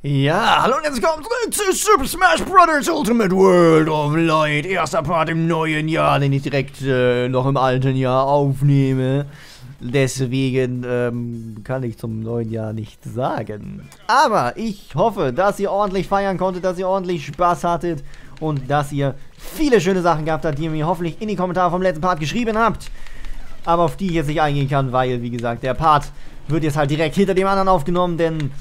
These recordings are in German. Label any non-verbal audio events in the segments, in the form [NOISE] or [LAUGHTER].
Ja, hallo und jetzt kommt zurück zu Super Smash Bros. Ultimate World of Light. Erster Part im neuen Jahr, den ich direkt äh, noch im alten Jahr aufnehme. Deswegen ähm, kann ich zum neuen Jahr nicht sagen. Aber ich hoffe, dass ihr ordentlich feiern konntet, dass ihr ordentlich Spaß hattet und dass ihr viele schöne Sachen gehabt habt, die ihr mir hoffentlich in die Kommentare vom letzten Part geschrieben habt. Aber auf die ich jetzt nicht eingehen kann, weil, wie gesagt, der Part wird jetzt halt direkt hinter dem anderen aufgenommen, denn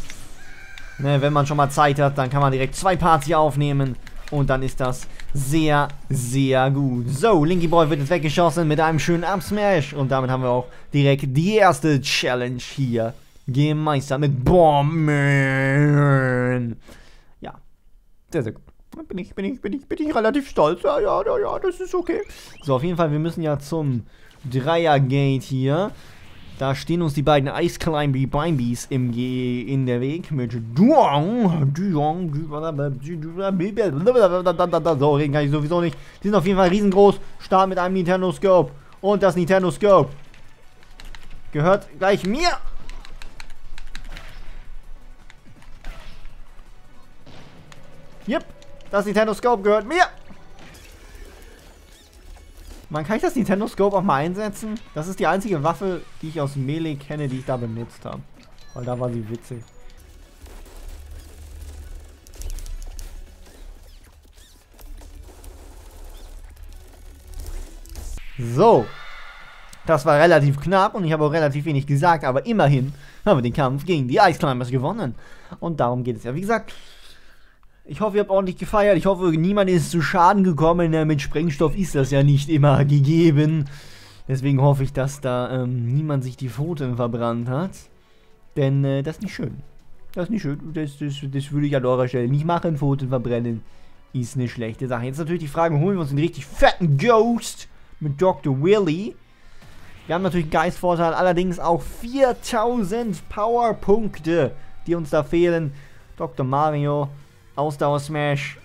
Ne, wenn man schon mal Zeit hat, dann kann man direkt zwei Parts hier aufnehmen. Und dann ist das sehr, sehr gut. So, Linky Boy wird jetzt weggeschossen mit einem schönen Up-Smash. Und damit haben wir auch direkt die erste Challenge hier gemeistert mit Bomben. Ja, sehr, sehr gut. Bin ich, bin ich, bin ich, bin ich relativ stolz. Ja, ja, ja, ja, das ist okay. So, auf jeden Fall, wir müssen ja zum Dreier-Gate hier. Da stehen uns die beiden Ice Climby Bimbies im G in der Weg mit Duong, Duong, so reden kann ich sowieso nicht. Die sind auf jeden Fall riesengroß. Start mit einem Nintendo Scope. Und das Nintendo Scope gehört gleich mir. Yep, das Nintendo Scope gehört mir. Man kann ich das Nintendo Scope auch mal einsetzen? Das ist die einzige Waffe, die ich aus Melee kenne, die ich da benutzt habe. Weil da war sie witzig. So. Das war relativ knapp und ich habe auch relativ wenig gesagt, aber immerhin haben wir den Kampf gegen die Ice Climbers gewonnen. Und darum geht es ja. Wie gesagt, ich hoffe, ihr habt ordentlich gefeiert. Ich hoffe, niemand ist zu Schaden gekommen. Mit Sprengstoff ist das ja nicht immer gegeben. Deswegen hoffe ich, dass da ähm, niemand sich die Pfoten verbrannt hat. Denn äh, das ist nicht schön. Das ist nicht schön. Das, das, das würde ich an eurer Stelle nicht machen. Pfoten verbrennen ist eine schlechte Sache. Jetzt natürlich die Frage, holen wir uns den richtig fetten Ghost mit Dr. Willy. Wir haben natürlich Geistvorteil, allerdings auch 4000 Powerpunkte, die uns da fehlen. Dr. Mario Ausdauer-Smash.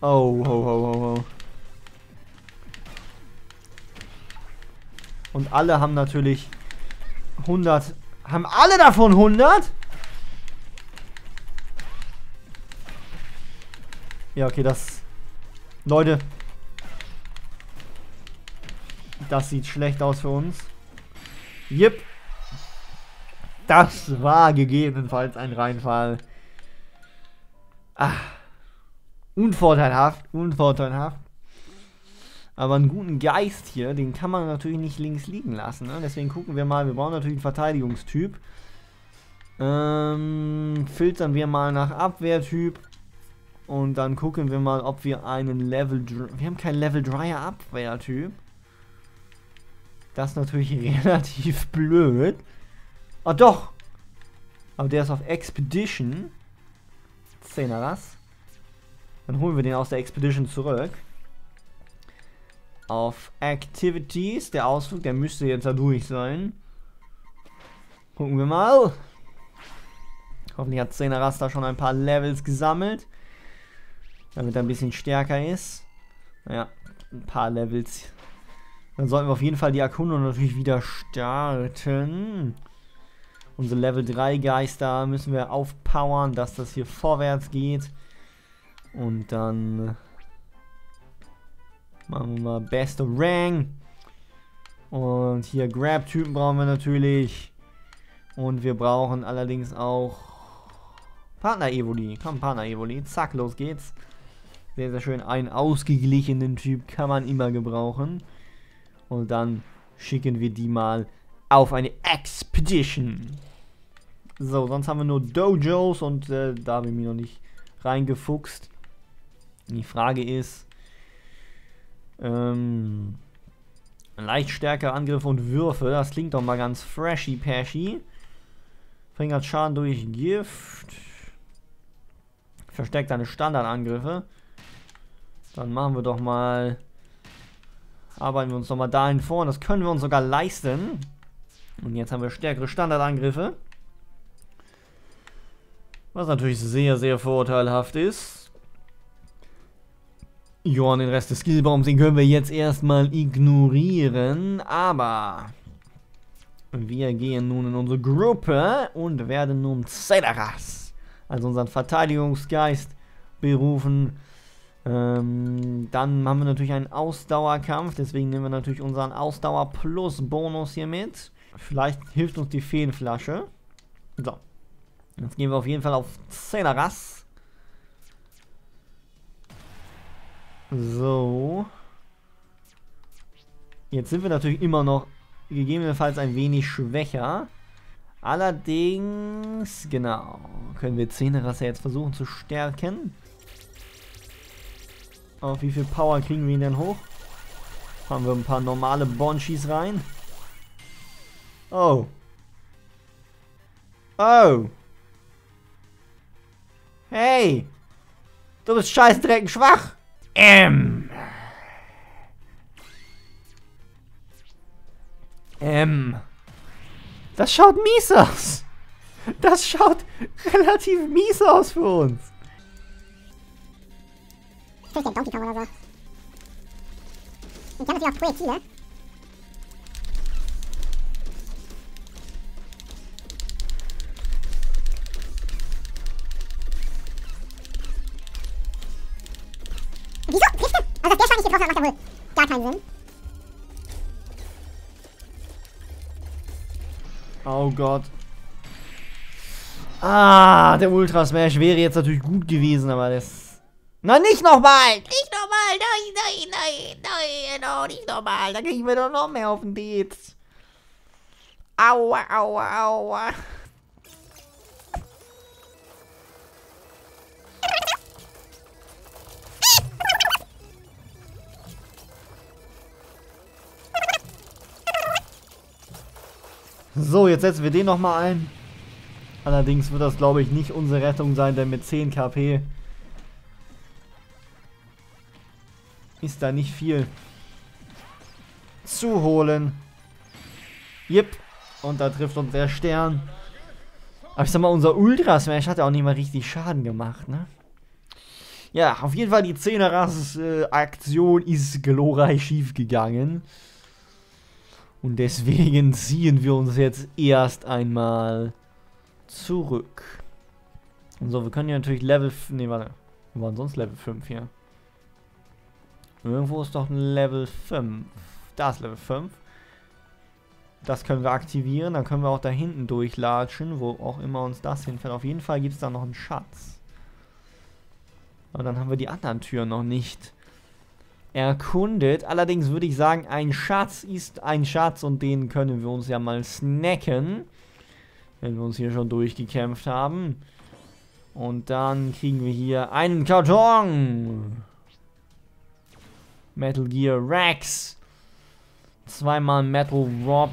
Oh, ho, ho, ho, ho. Und alle haben natürlich 100. Haben alle davon 100? Ja, okay, das... Leute. Das sieht schlecht aus für uns. Yep. Das war gegebenenfalls ein Reinfall. Ah, unvorteilhaft, unvorteilhaft. Aber einen guten Geist hier, den kann man natürlich nicht links liegen lassen. Ne? Deswegen gucken wir mal, wir brauchen natürlich einen Verteidigungstyp. Ähm, filtern wir mal nach Abwehrtyp. Und dann gucken wir mal, ob wir einen Level... Wir haben keinen Level 3er Abwehrtyp. Das ist natürlich [LAUGHS] relativ blöd. Ah doch! Aber der ist auf Expedition. 10er das. Dann holen wir den aus der Expedition zurück. Auf Activities. Der Ausflug, der müsste jetzt da durch sein. Gucken wir mal. Hoffentlich hat 10er Raster schon ein paar Levels gesammelt. Damit er ein bisschen stärker ist. Naja, ein paar Levels. Dann sollten wir auf jeden Fall die Erkundung natürlich wieder starten. Unsere Level 3 Geister müssen wir aufpowern, dass das hier vorwärts geht. Und dann machen wir mal Best of Rang. Und hier Grab-Typen brauchen wir natürlich. Und wir brauchen allerdings auch Partner-Evoli. Komm, Partner-Evoli. Zack, los geht's. Sehr, sehr schön. Einen ausgeglichenen Typ kann man immer gebrauchen. Und dann schicken wir die mal auf eine Expedition. So, sonst haben wir nur Dojos und äh, da habe ich mich noch nicht reingefuchst. Die Frage ist, ähm, leicht stärker Angriff und Würfe, das klingt doch mal ganz freshy pashy. Verringert Schaden durch Gift. Verstärkt seine Standardangriffe. Dann machen wir doch mal, arbeiten wir uns doch mal dahin vor. Und das können wir uns sogar leisten. Und jetzt haben wir stärkere Standardangriffe. Was natürlich sehr, sehr vorteilhaft ist. Ja, den Rest des Skillbaums, den können wir jetzt erstmal ignorieren. Aber wir gehen nun in unsere Gruppe und werden nun Cedras also unseren Verteidigungsgeist berufen. Ähm, dann haben wir natürlich einen Ausdauerkampf, deswegen nehmen wir natürlich unseren Ausdauer Plus Bonus hier mit. Vielleicht hilft uns die Feenflasche. So. Jetzt gehen wir auf jeden Fall auf Celeras. So. Jetzt sind wir natürlich immer noch gegebenenfalls ein wenig schwächer. Allerdings, genau, können wir Zehnerasser jetzt versuchen zu stärken. Auf wie viel Power kriegen wir ihn denn hoch? Haben wir ein paar normale Bonchis rein. Oh. Oh. Hey. Du bist scheißdrecken schwach. M. M. Das schaut mies aus. Das schaut relativ mies aus für uns. Vielleicht ein Donkey Kong oder so. Und wir haben natürlich auch Projektile. Wieso? Also, dass der Schwein nicht getroffen hat, macht ja wohl gar keinen Sinn. Oh Gott. Ah, der Ultra Smash wäre jetzt natürlich gut gewesen, aber das... Na, nicht nochmal! Nicht nochmal! Nein, nein, nein, nein, no, nicht nochmal! Da kriegen wir doch noch mehr auf den Dates. Aua, aua, aua. So, jetzt setzen wir den nochmal ein. Allerdings wird das, glaube ich, nicht unsere Rettung sein, denn mit 10 KP ist da nicht viel zu holen. Jep. Und da trifft uns der Stern. Aber ich sag mal, unser Ultra Smash hat ja auch nicht mal richtig Schaden gemacht, ne? Ja, auf jeden Fall die 10er Aktion ist glorreich schief gegangen. Und deswegen ziehen wir uns jetzt erst einmal zurück. So, wir können ja natürlich Level... Ne, warte. Wo war sonst Level 5 hier? Irgendwo ist doch ein Level 5. Da ist Level 5. Das können wir aktivieren. Dann können wir auch da hinten durchlatschen, wo auch immer uns das hinfällt. Auf jeden Fall gibt es da noch einen Schatz. Aber dann haben wir die anderen Türen noch nicht erkundet. Allerdings würde ich sagen, ein Schatz ist ein Schatz und den können wir uns ja mal snacken. Wenn wir uns hier schon durchgekämpft haben. Und dann kriegen wir hier einen Karton. Metal Gear Rex. Zweimal Metal Rob.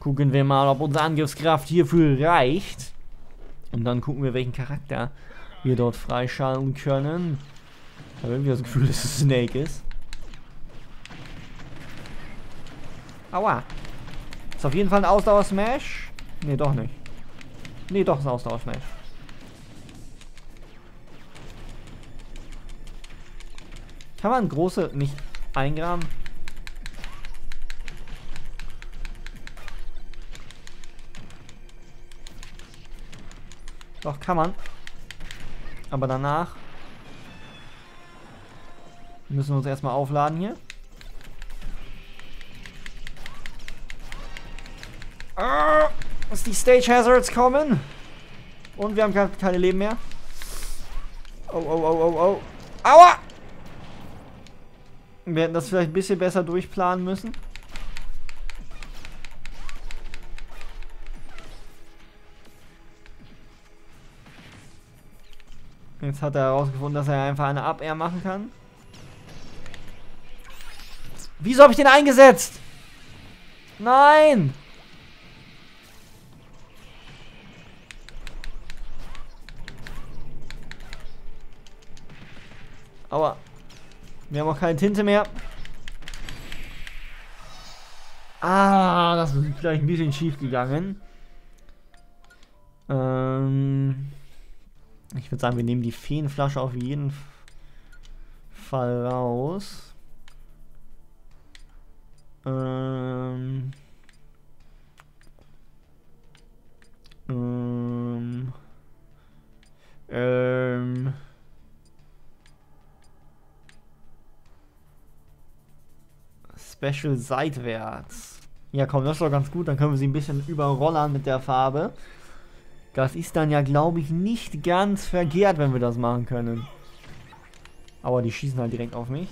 Gucken wir mal, ob unsere Angriffskraft hierfür reicht. Und dann gucken wir, welchen Charakter wir dort freischalten können. Habe irgendwie das Gefühl, dass es Snake ist. Aua. Ist auf jeden Fall ein Ausdauer-Smash. Nee, doch nicht. Nee, doch ist ein Ausdauer-Smash. Kann man große nicht eingraben? Doch, kann man. Aber danach müssen wir uns erstmal aufladen hier. Ah, dass die Stage Hazards kommen. Und wir haben keine Leben mehr. Oh, oh, oh, oh, oh. Aua! Wir hätten das vielleicht ein bisschen besser durchplanen müssen. Jetzt hat er herausgefunden, dass er einfach eine Up-Air machen kann. Wieso habe ich den eingesetzt? Nein! Aua. Wir haben auch keine Tinte mehr. Ah, das ist vielleicht ein bisschen schief gegangen. Ähm... Ich würde sagen, wir nehmen die Feenflasche auf jeden Fall raus. Ähm. Ähm. Ähm. Special seitwärts. Ja, komm, das ist doch ganz gut. Dann können wir sie ein bisschen überrollern mit der Farbe. Das ist dann ja, glaube ich, nicht ganz verkehrt, wenn wir das machen können. Aber die schießen halt direkt auf mich.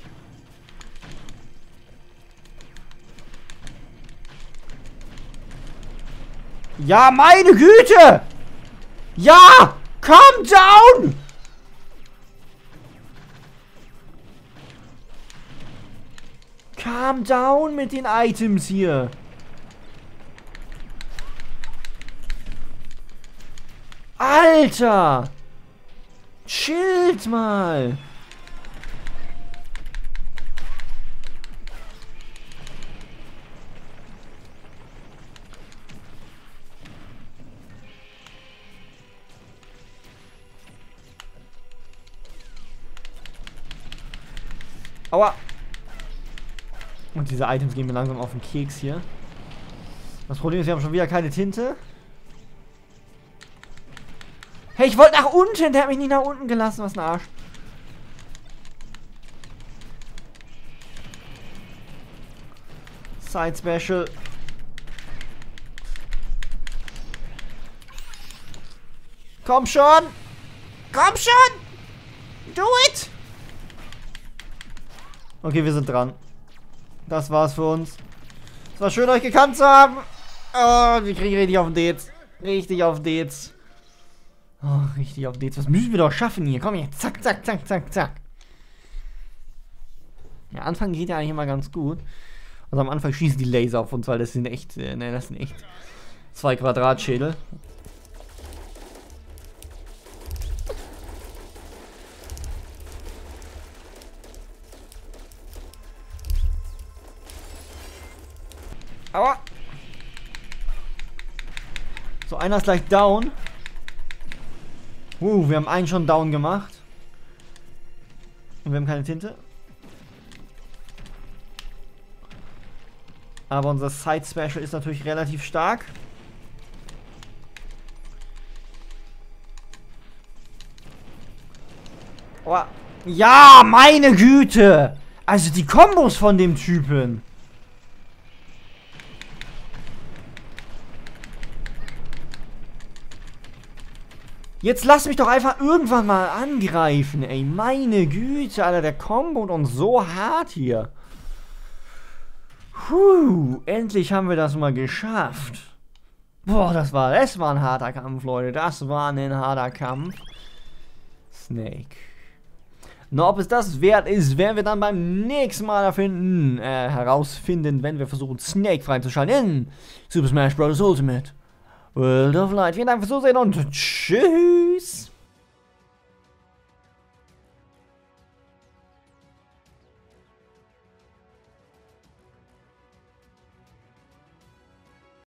Ja, meine Güte! Ja! Calm down! Calm down mit den Items hier. Alter! Chillt mal! Aua! Und diese Items gehen mir langsam auf den Keks hier. Das Problem ist, wir haben schon wieder keine Tinte. Hey, ich wollte nach unten. Der hat mich nicht nach unten gelassen. Was ein Arsch. Side Special. Komm schon. Komm schon. Do it. Okay, wir sind dran. Das war's für uns. Es war schön, euch gekannt zu haben. Oh, wir kriegen richtig auf den Dates. Richtig auf den Dates. Oh, richtig auf Dates. Was müssen wir doch schaffen hier? Komm hier. Zack, zack, zack, zack, zack. Ja, Anfang geht ja eigentlich immer ganz gut. Also am Anfang schießen die Laser auf uns, weil das sind echt, äh, ne, das sind echt zwei Quadratschädel. So, einer ist gleich down. Uh, wir haben einen schon down gemacht. Und wir haben keine Tinte. Aber unser Side Special ist natürlich relativ stark. Oh. Ja, meine Güte! Also die Kombos von dem Typen. Jetzt lass mich doch einfach irgendwann mal angreifen, ey. Meine Güte, Alter, der Combo und so hart hier. Puh, endlich haben wir das mal geschafft. Boah, das war, das war ein harter Kampf, Leute. Das war ein harter Kampf. Snake. Na, ob es das wert ist, werden wir dann beim nächsten Mal erfinden, äh, herausfinden, wenn wir versuchen, Snake freizuschalten in Super Smash Bros. Ultimate. World of Light. Vielen Dank fürs Zusehen und tschüss.